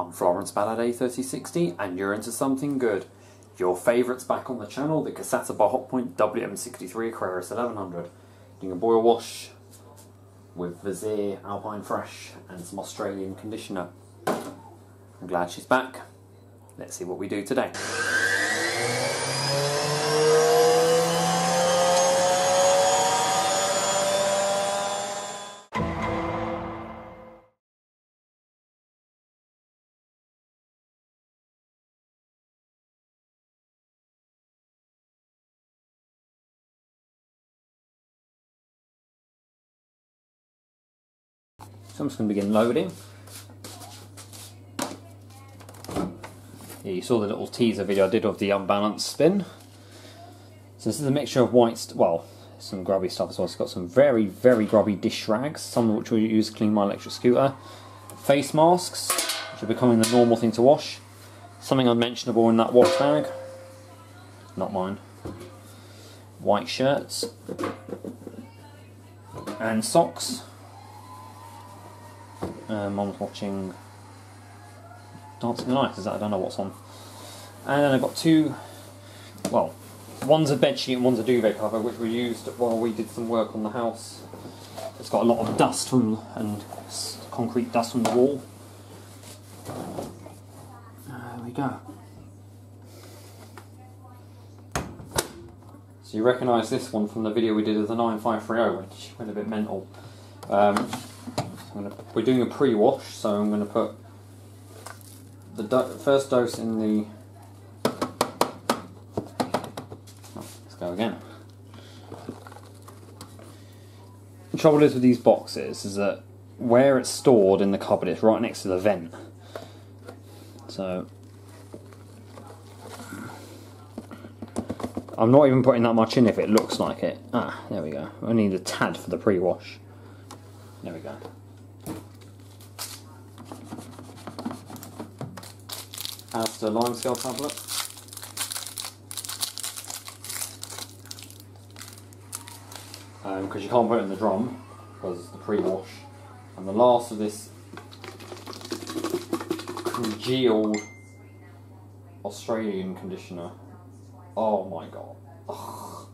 I'm Florence Ballard A3060 and you're into something good. Your favourites back on the channel, the Casatta by Hotpoint WM63 Aquarius 1100. Doing a boil wash with Vizir Alpine Fresh and some Australian conditioner. I'm glad she's back. Let's see what we do today. So I'm just going to begin loading. Yeah, you saw the little teaser video I did of the unbalanced spin. So this is a mixture of white, well, some grubby stuff as well. It's got some very, very grubby dish rags, some of which we use to clean my electric scooter. Face masks, which are becoming the normal thing to wash. Something unmentionable in that wash bag. Not mine. White shirts. And socks. Um, watching Dancing the Lights, is that? I don't know what's on. And then I've got two, well, one's a bedsheet and one's a duvet cover, which we used while we did some work on the house. It's got a lot of dust from and concrete dust from the wall. There we go. So you recognise this one from the video we did of the 9530, which went a bit mental. Um, Gonna, we're doing a pre-wash, so I'm going to put the do first dose in the. Oh, let's go again. The trouble is with these boxes is that where it's stored in the cupboard, it's right next to the vent. So I'm not even putting that much in if it looks like it. Ah, there we go. I need a tad for the pre-wash. There we go. Asda limescale tablet. Because um, you can't put it in the drum because the pre-wash. And the last of this congealed Australian conditioner. Oh my god. Ugh.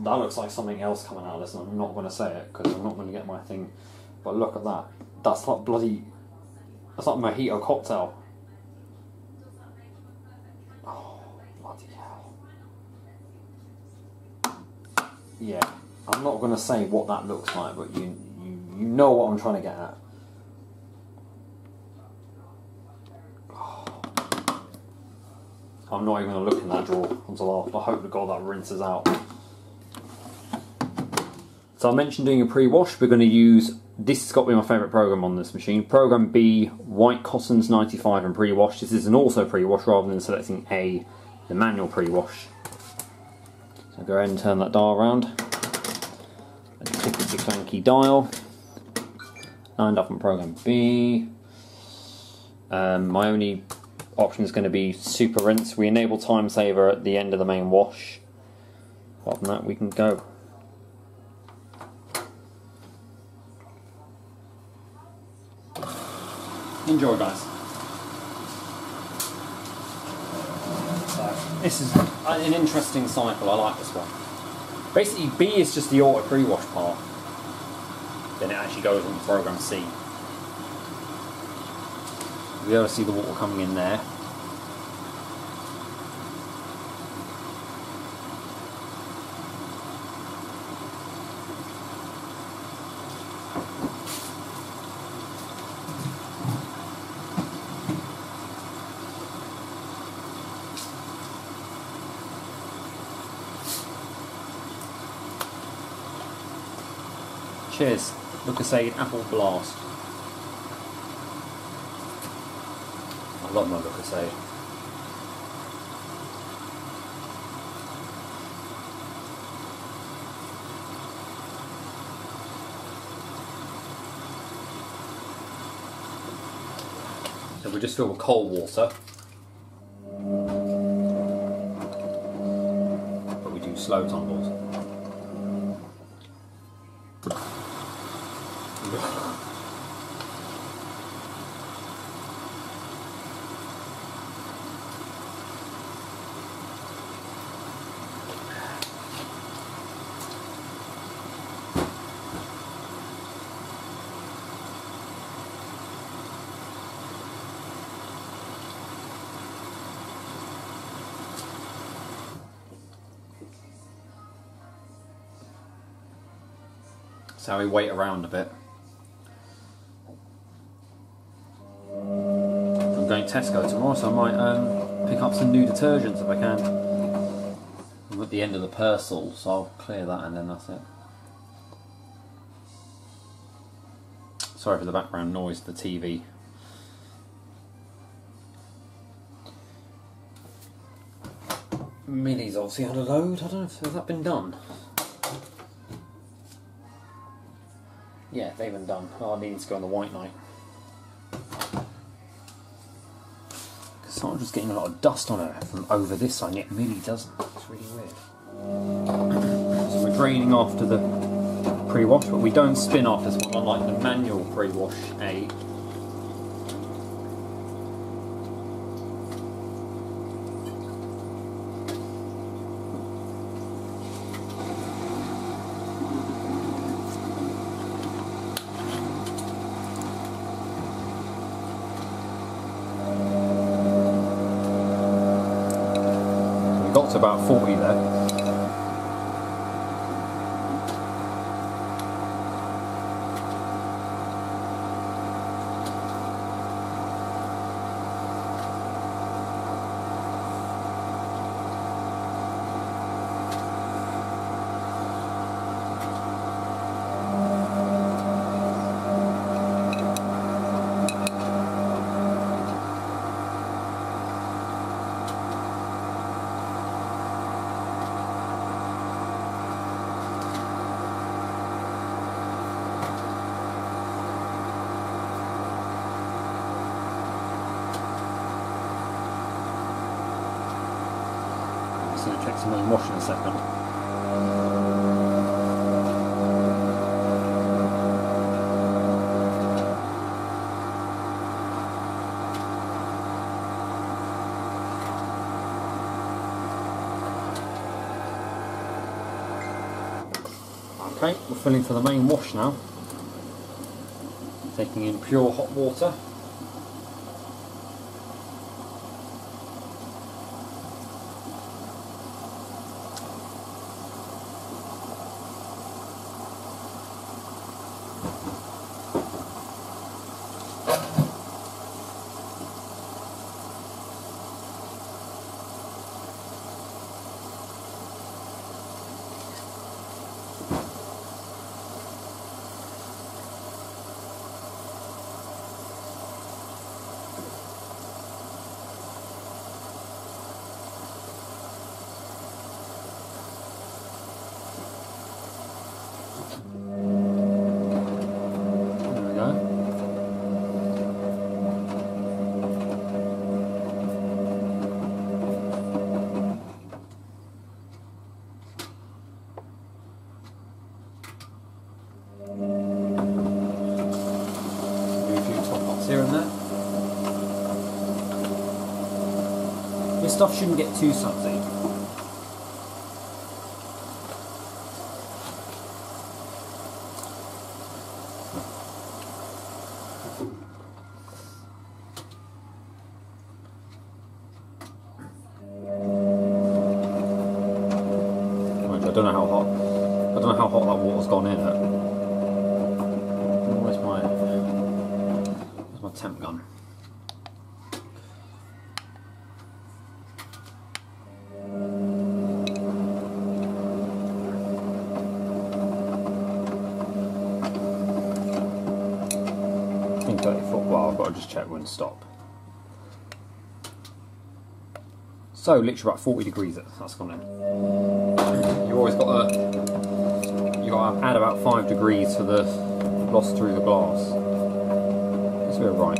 That looks like something else coming out of this and I'm not going to say it because I'm not going to get my thing. But look at that. That's like bloody that's not mojito cocktail. Oh, bloody hell. Yeah, I'm not going to say what that looks like, but you, you, you know what I'm trying to get at. I'm not even going to look in that drawer until after. I hope to God that rinses out. So I mentioned doing a pre-wash. We're going to use this has got to be my favourite program on this machine. Program B, White Cottons 95 and pre-wash. This is an also pre-wash rather than selecting A, the manual pre-wash. So go ahead and turn that dial around. A tickety clanky dial. Lined up on program B. Um, my only option is going to be super rinse. We enable time saver at the end of the main wash. Apart from that, we can go. Enjoy, guys. This is an interesting cycle. I like this one. Basically, B is just the auto pre-wash part. Then it actually goes on to program C. Be able to see the water coming in there. Cheers. Lucozade Apple Blast. I love my Lucozade. So we just fill with cold water. But we do slow tumbles. So we wait around a bit. I'm going Tesco tomorrow, so I might um, pick up some new detergents if I can. I'm at the end of the parcel, so I'll clear that and then that's it. Sorry for the background noise, the TV. Millie's obviously had a load. I don't know if has that been done. Yeah, they've been done. Oh, I need to go on the white night. Sandra's getting a lot of dust on her from over this side, yet Millie doesn't. It's really weird. so we're draining after the pre-wash, but we don't spin off as one, unlike the manual pre-wash A. We got to about 40 there. So check some of wash in a second. Okay, we're filling for the main wash now. Taking in pure hot water. There we go. Do a few top knots here and there. This stuff shouldn't get too sudsy. I don't know how hot. I don't know how hot that water's gone in. Where's my Where's my temp gun? In 30 foot, well, I've got to just check when to stop. So, literally about 40 degrees that's gone in. You've always got to you got to add about five degrees for the loss through the glass. Let's right.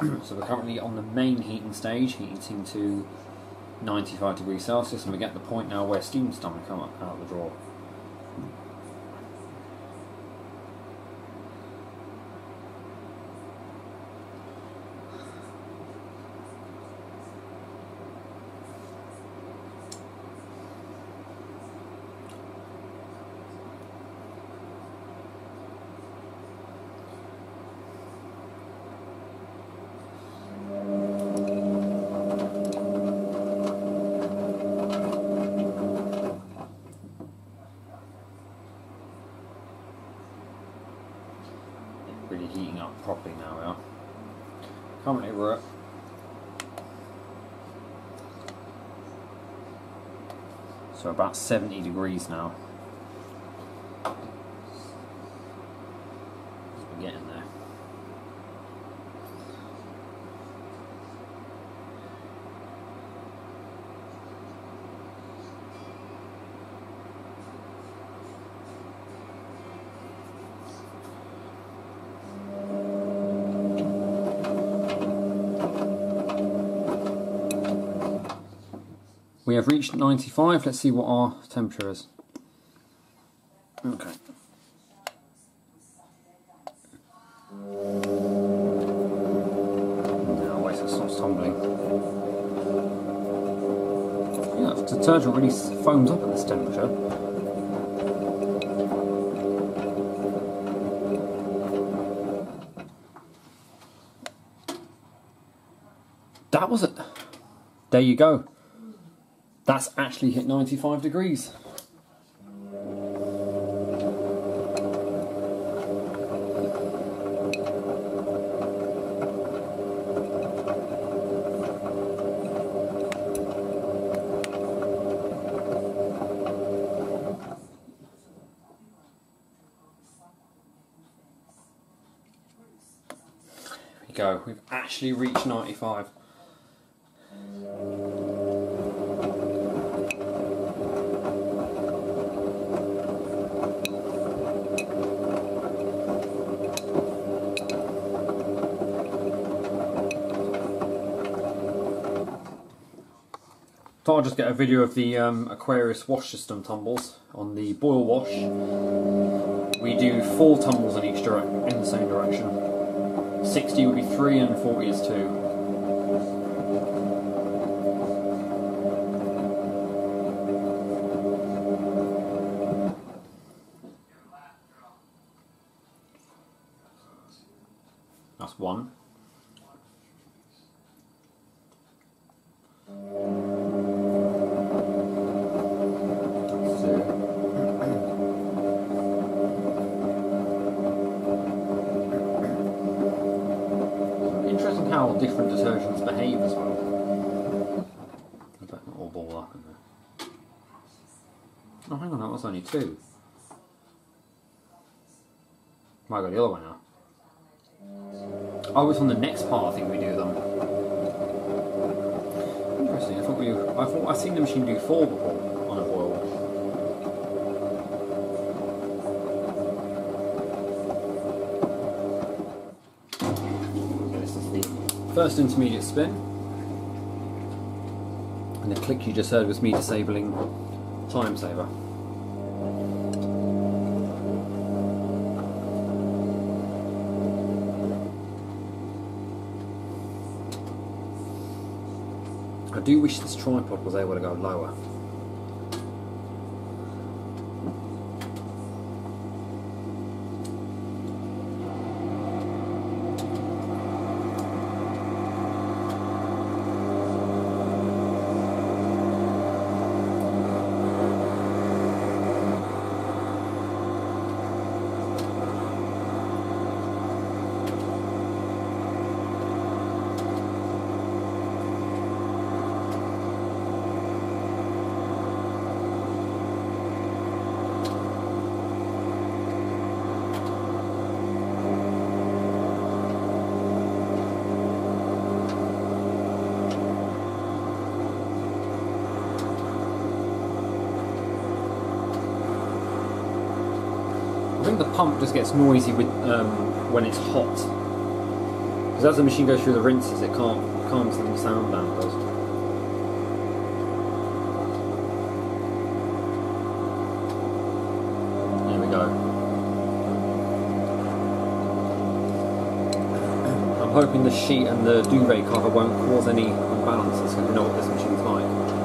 so we're currently on the main heating stage, heating to 95 degrees Celsius, and we get the point now where steam's starting to come up out of the drawer. Currently we're at so about 70 degrees now. We're getting there. We have reached 95. Let's see what our temperature is. Okay. Wait it stops tumbling. Yeah, the detergent really foams up at this temperature. That was it. There you go. That's actually hit 95 degrees. We go, we've actually reached 95. I'd just get a video of the um, Aquarius wash system tumbles on the boil wash. We do four tumbles in each direction, in the same direction. 60 would be three and 40 is two. On, that was only. Might go the other way now. Oh, it's on the next part. I think we do them. Interesting. I thought we. I thought I've seen the machine do four before on a boil. This is the first intermediate spin. And the click you just heard was me disabling time saver. Wish this tripod was able to go lower. Gets noisy with um, when it's hot. Because as the machine goes through the rinses, it can't calms the sound down. Does. There we go. I'm hoping the sheet and the duvet cover won't cause any imbalances because we know what this machine's like.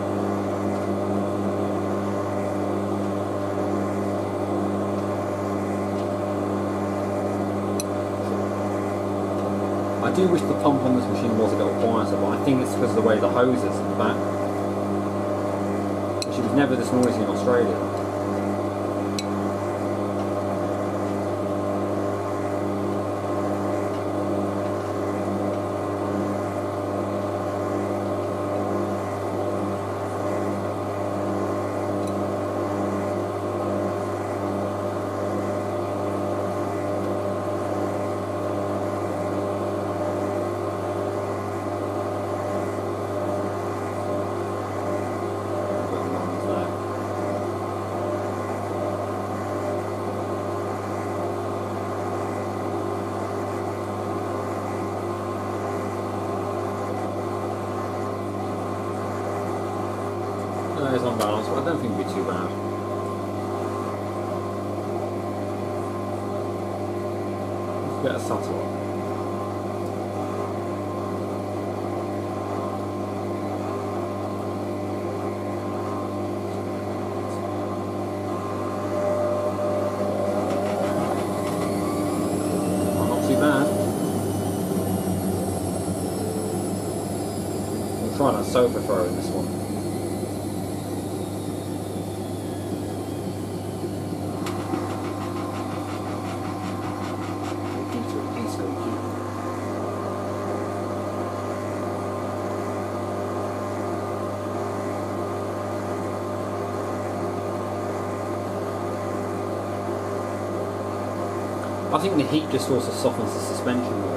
I do wish the pump on this machine was a little quieter, but I think it's because of the way the hose is in the back. She was never this noisy in Australia. that is on balance, but I don't think it'd be too bad. Let's get a subtle. Oh, not too bad. This one. I think the heat just also softens the suspension more.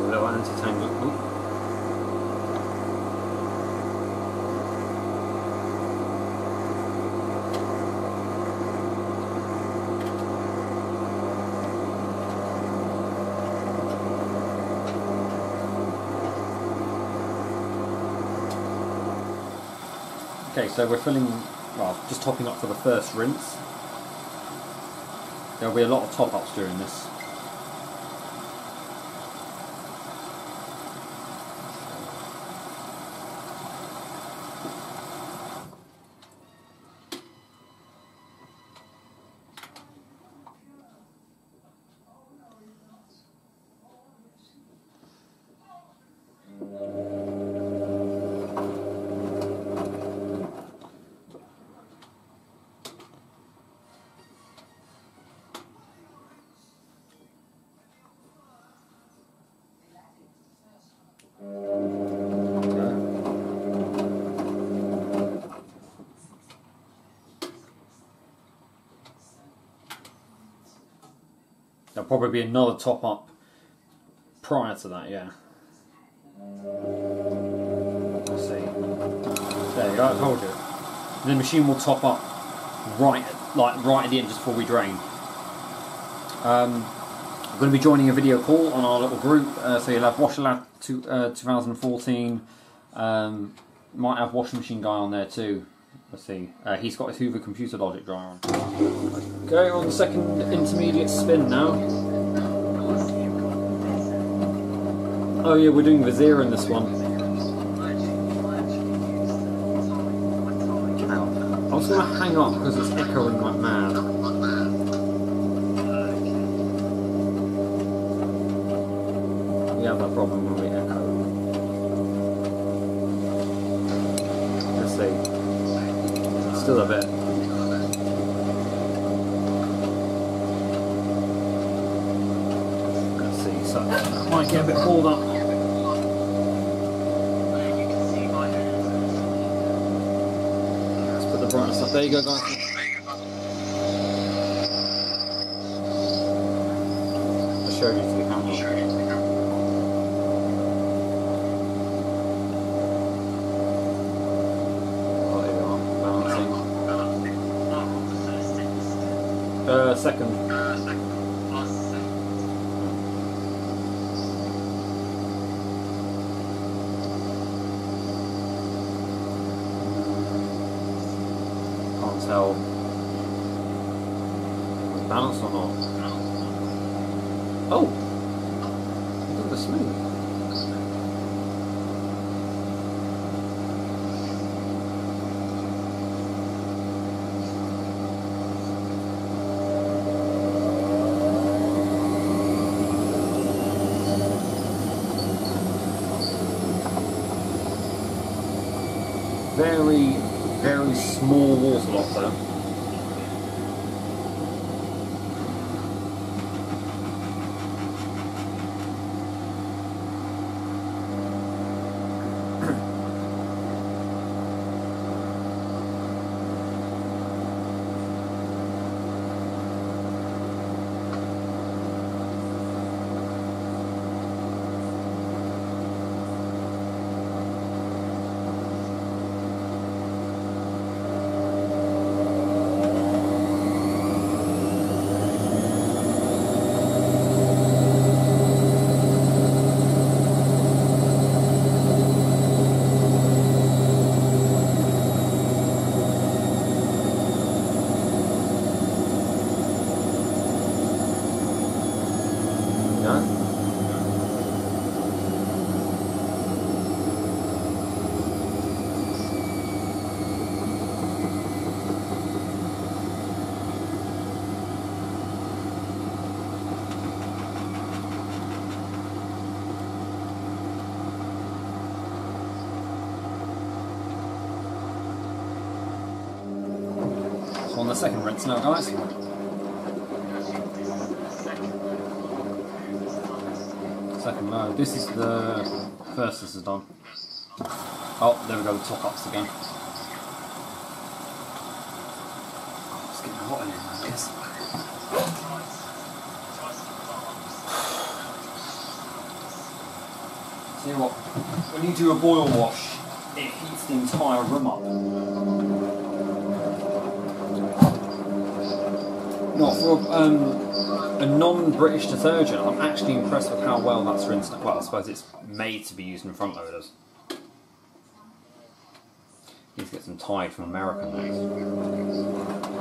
A little anti-tangle. Oop. Okay, so we're filling, well, just topping up for the first rinse. There'll be a lot of top ups during this. Probably be another top up prior to that, yeah. Let's see. There you go, I told you. The machine will top up right like right at the end just before we drain. Um, I'm going to be joining a video call on our little group, uh, so you'll have Washerlad to, uh, 2014. Um, might have washing machine guy on there too. Let's see. Uh, he's got his Hoover computer logic dryer on. Going on the second intermediate spin now. Oh yeah, we're doing Vizir in this one. I was to hang up because it's echoing like mad. We have that problem when we echo. Let's see. Still a bit. Let's see, so that might get a bit pulled up. Let's put the brightness up. There you go, guys. I showed you to the camera. Oh, there you are, balancing. Uh, second. Can't tell. Balance or not? Oh! At the smooth. very, very small water lock second rinse now, guys. Second load. This is the first this is done. Oh, there we go, the top ups again. It's getting hot in here, I guess. See what? When you do a boil wash, it heats the entire room up. Not for um, a non-British detergent, I'm actually impressed with how well that's rinsed. Well, I suppose it's made to be used in front loaders. Need to get some Tide from America next.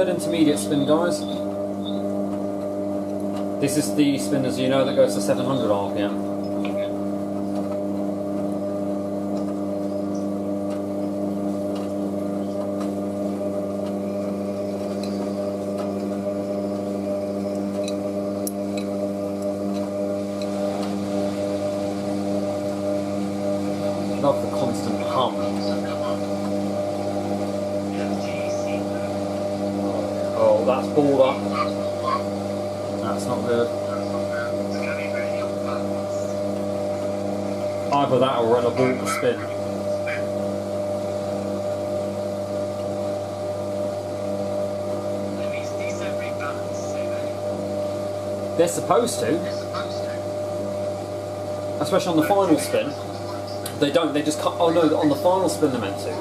Third intermediate spin, guys. This is the spin, as you know, that goes to 700 RPM. Love the constant hum. Oh, that's balled up. That's not good. Either that or we're at a ball to spin. They're supposed to, especially on the final spin. They don't, they just cut. Oh no, on the final spin they're meant to.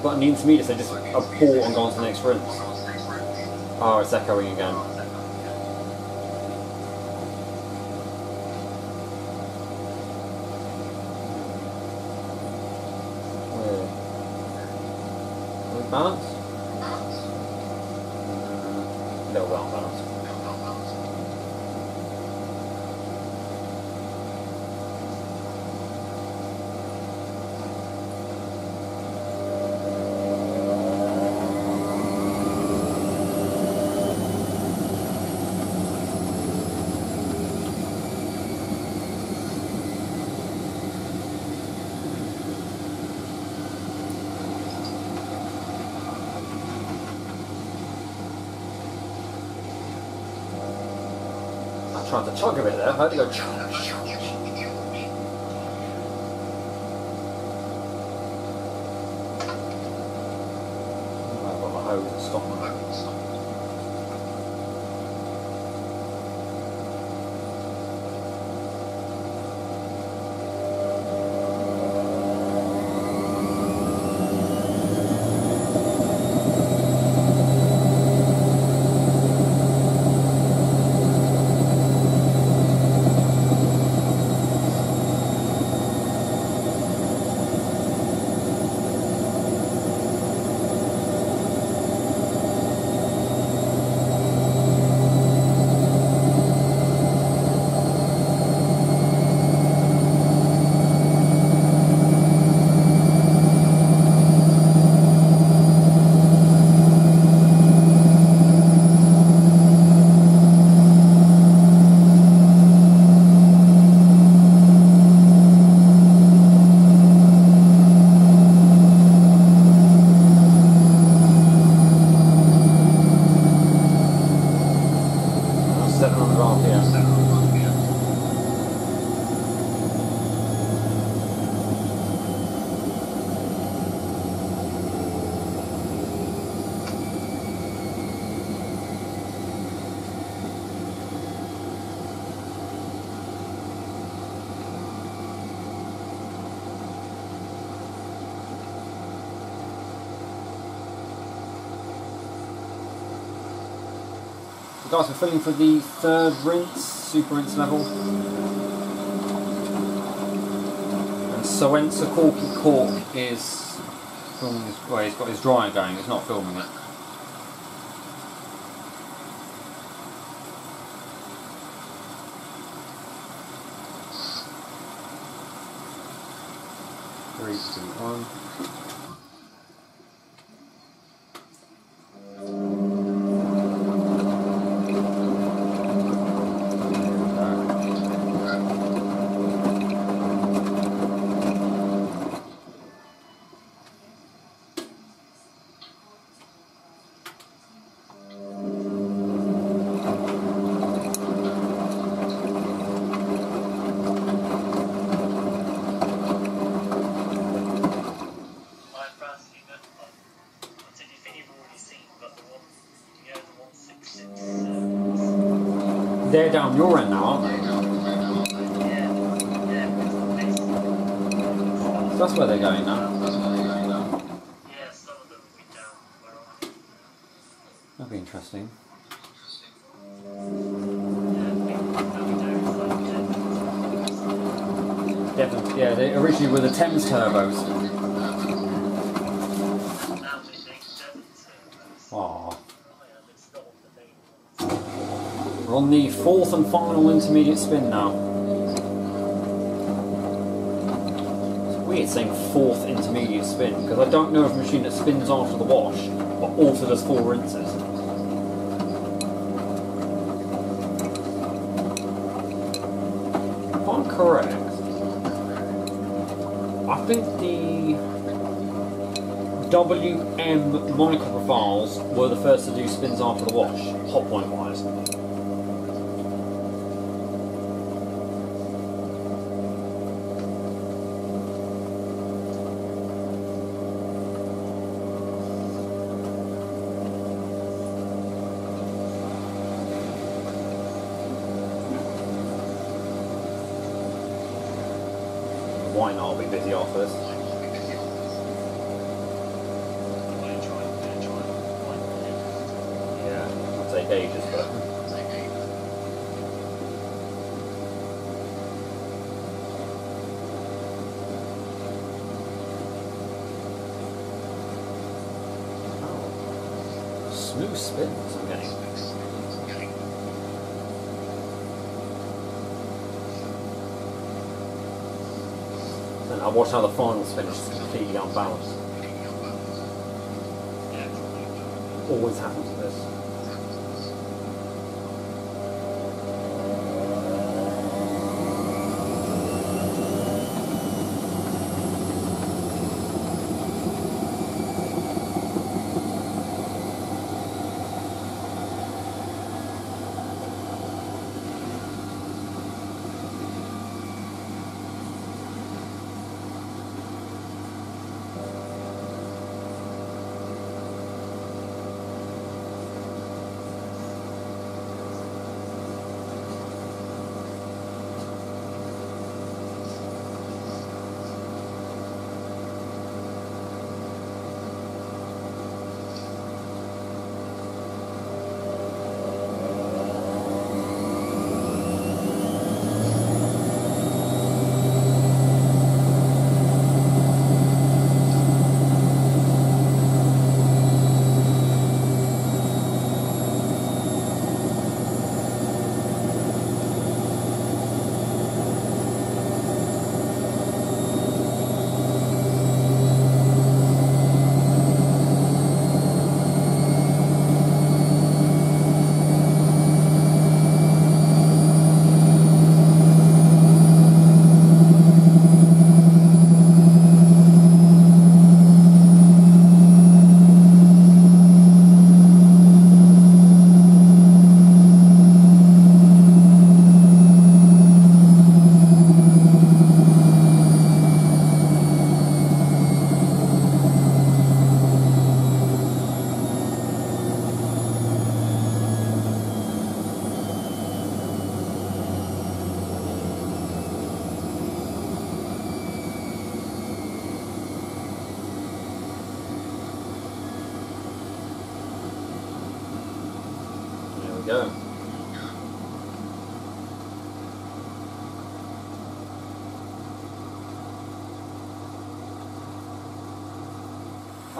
But in the intermediates, they just abort and go on to the next rinse. Oh, it's echoing again. Weird. Weird balance? Little bit unbalanced. I tried to chug a bit there. I had to go guys, we're filling for the third rinse, super rinse level. And Spencer Corky Cork is filming his, well, he's got his dryer going, he's not filming it. Three, two, one. I'm asking that one. I said you think you've already seen, but the one, you know, the one six six. Uh, They're down your end now, aren't they? So that's where they're going now. That'd be interesting. Yeah, they originally were the Thames turbos. On the fourth and final intermediate spin now. It's weird saying fourth intermediate spin because I don't know of a machine that spins after the wash but also does four rinses. If I'm correct, I think the WM microprofiles were the first to do spins after the wash, Hotpoint wise. Why not? I'll be busy after this. I'm going to try and uh, try and find the Yeah, it'll take but. Smooth spins I'm getting. And I watch how the finals finish it's completely unbalanced. Always happens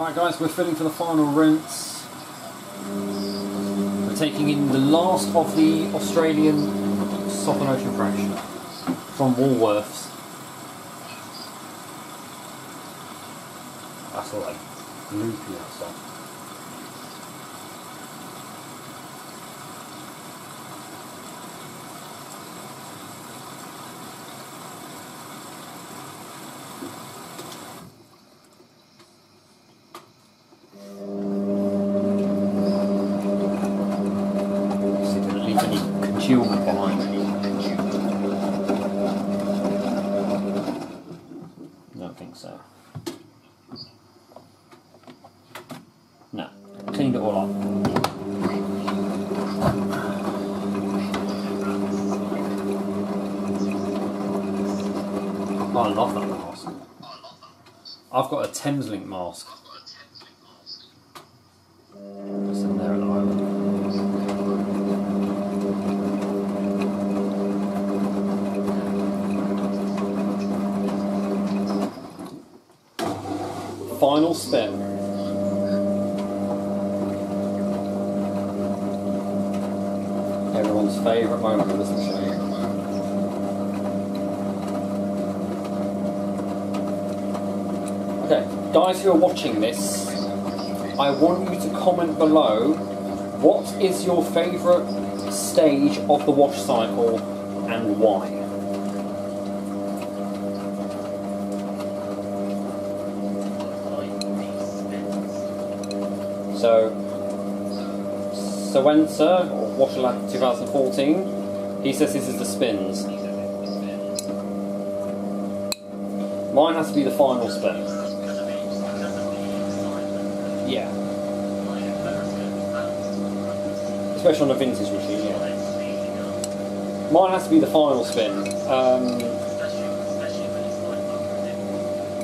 Alright guys, we're filling for the final rinse. We're taking in the last of the Australian Southern Ocean Fresh from Woolworths. That's all like loopy and stuff. See if it leaves any concealment behind. Don't think so. No, cleaned it all up. Oh, I love that mask. I've got a Thameslink mask. It's in there at the moment. Final spin. Everyone's favourite moment of this machine. Okay, guys who are watching this, I want you to comment below what is your favourite stage of the wash cycle and why. So, Spencer, or Washer Lad 2014, he says this is the spins. Mine has to be the final spin. Yeah. Especially on a vintage machine, yeah. Mine has to be the final spin. Um,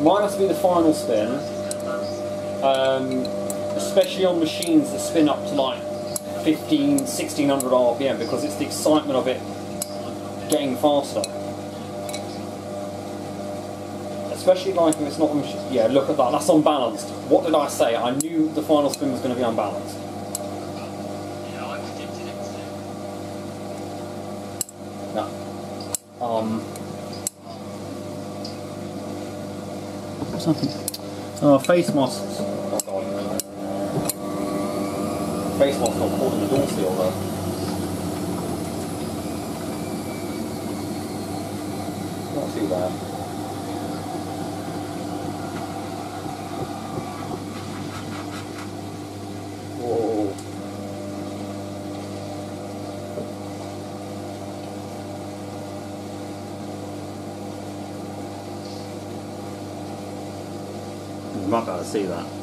mine has to be the final spin. Um, especially on machines that spin up to like 15, 1600 RPM because it's the excitement of it getting faster. Especially like if it's not. Yeah, look at that, that's unbalanced. What did I say? I knew the final spin was going to be unbalanced. Yeah, I predicted it too. No. Um. Something. Oh, face masks. Oh. Face mask got caught in the door seal though. Not too bad. Might be able to see that.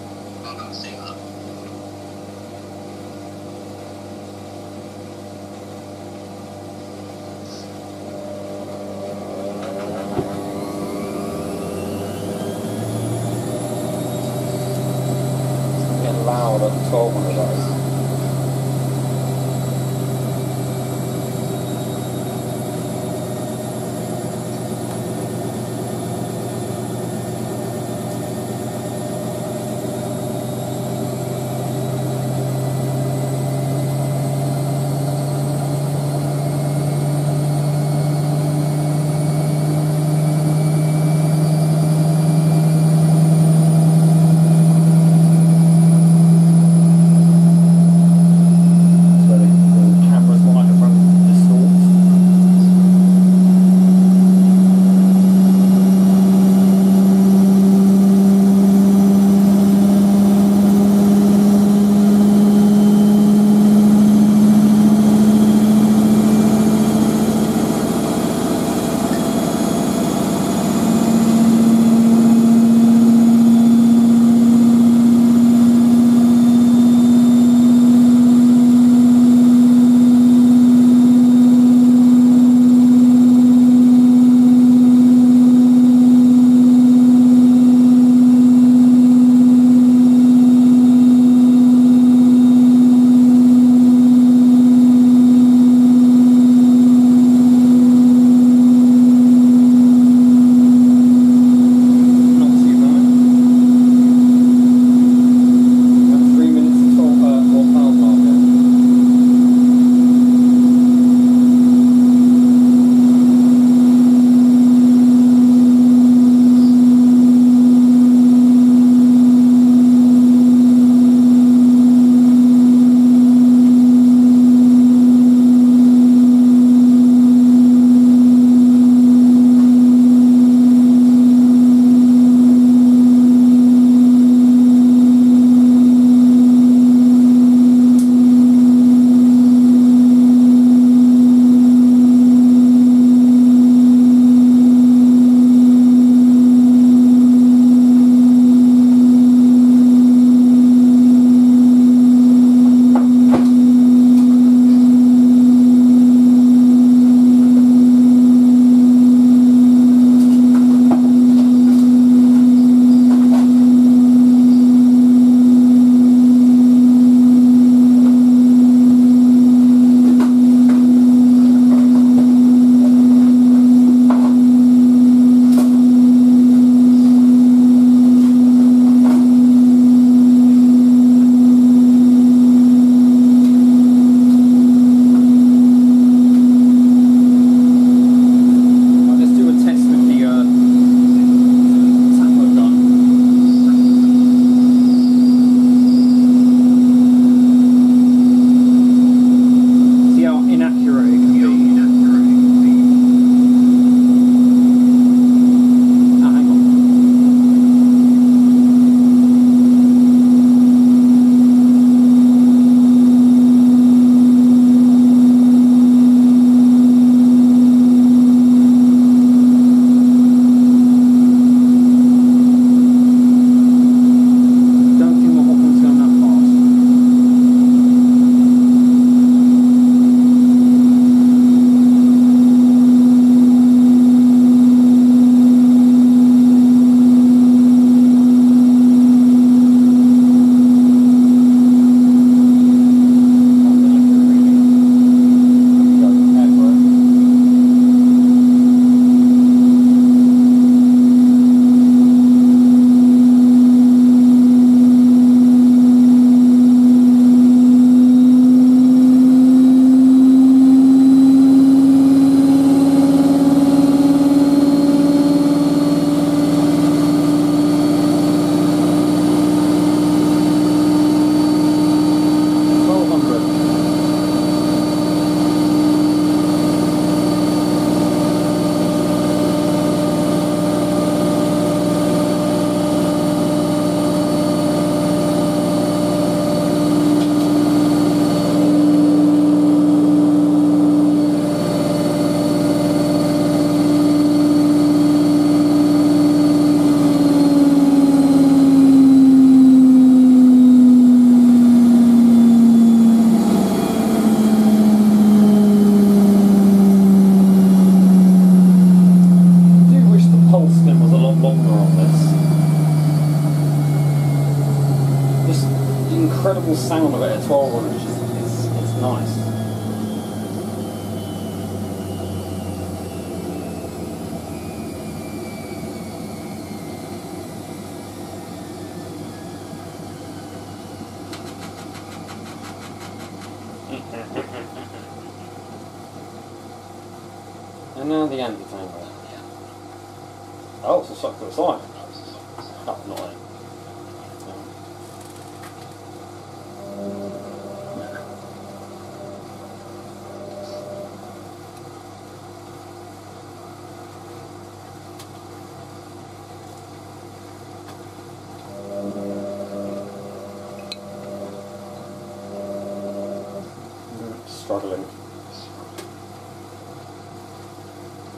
Struggling.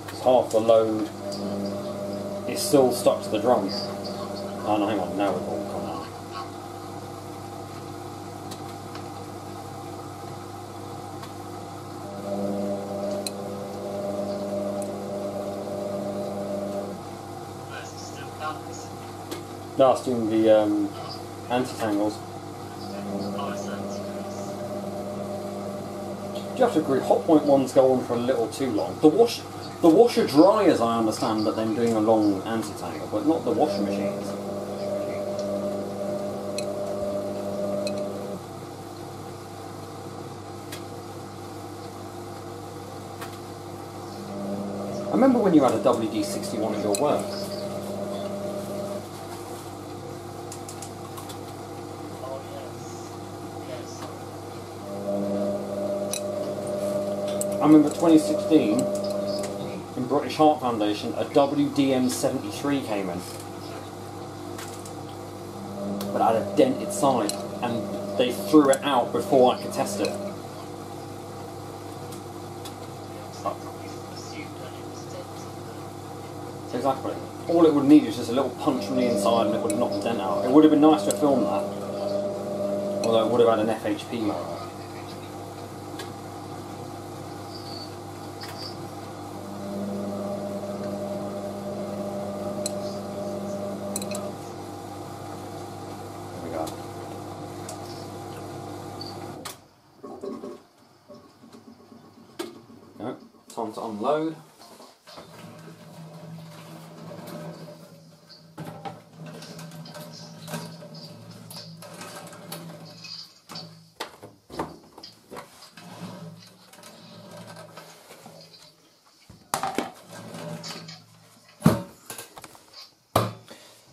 Because half the load is still stuck to the drum. Oh no, hang on, now it will come out. Where's still balance? No, it's doing the um, anti-tangles. Oh, it's that. Do you have to agree? Hotpoint ones go on for a little too long. The wash, the washer dryers, I understand that they're doing a long anti-tangle, but not the washing machines. I remember when you had a WD-61 in your work. I remember 2016 in British Heart Foundation, a WDM73 came in. But it had a dented side, and they threw it out before I could test it. I. Exactly. All it would need is just a little punch from the inside and it would knocked the dent out. It would have been nice to filmed that. Although it would have had an FHP motor. There we go. No, time to unload.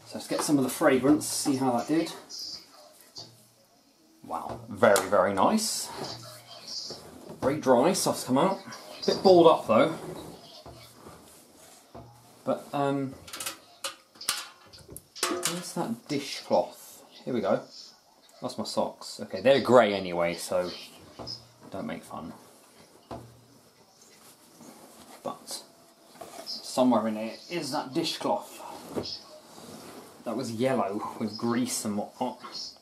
So let's get some of the fragrance, see how that did. Wow, very, very nice. Very dry, stuff's come out. bit balled up though. But, um, where's that dishcloth? Here we go. That's my socks. Okay, they're grey anyway, so don't make fun. But, somewhere in there is that dishcloth. That was yellow with grease and whatnot. It's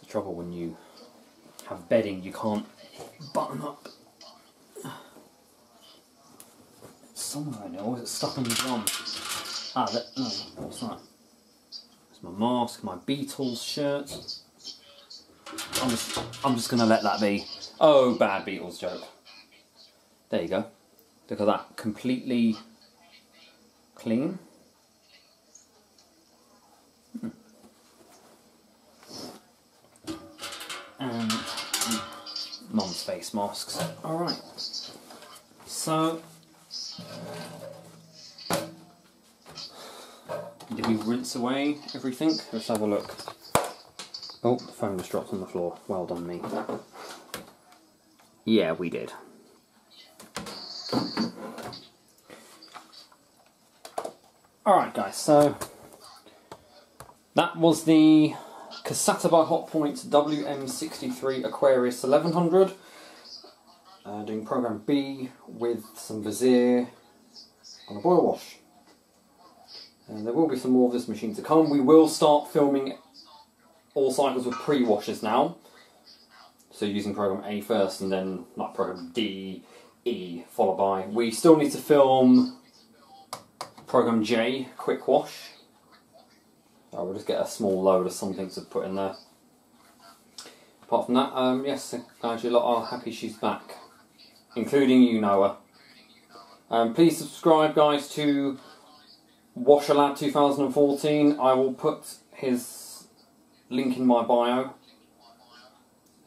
the trouble when you have bedding, you can't button up. It's somewhere in there, or is it stuck on the drum? Ah, that, no, what's that? It's my mask, my Beatles shirt. I'm just, I'm just gonna let that be. Oh, bad Beatles joke. There you go. Look at that, completely clean. Hmm. And mum's face masks. Alright. So did we rinse away everything? Let's have a look. Oh, the phone just dropped on the floor. Well done me. Yeah, we did. Alright guys, so that was the Casatta by Hotpoint WM63 Aquarius 1100. Uh, doing program B with some Vizir on a boil wash. And there will be some more of this machine to come. We will start filming all cycles with pre-washes now. So using program A first and then like program D, E followed by. We still need to film program J, quick wash. I will just get a small load of something to put in there. Apart from that, um, yes, glad you lot are happy she's back, including you, Noah. Um, please subscribe, guys, to Washer Lad 2014. I will put his link in my bio.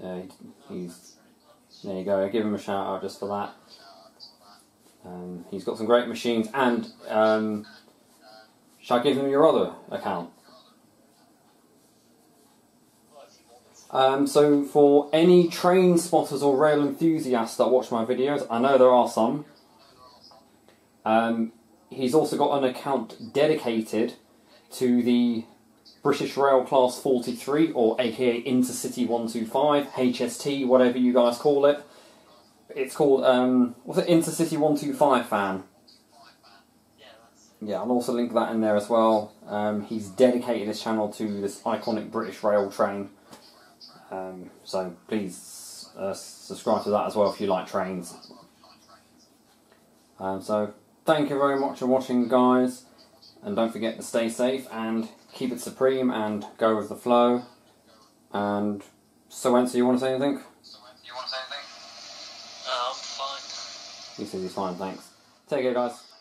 Uh, he's there. You go. Give him a shout out just for that. Um, he's got some great machines, and um, shall I give him your other account? Um, so for any train spotters or rail enthusiasts that watch my videos, I know there are some. Um, he's also got an account dedicated to the British Rail Class 43, or aka Intercity 125, HST, whatever you guys call it. It's called, um, what's it, Intercity 125 fan. Yeah, I'll also link that in there as well. Um, he's dedicated his channel to this iconic British rail train. Um, so please uh, subscribe to that as well if you like trains. Um, so thank you very much for watching, guys. And don't forget to stay safe and keep it supreme and go with the flow. And so, Answer, you want to say anything? You want to say anything? uh, I'm fine. He says he's fine, thanks. Take care, guys.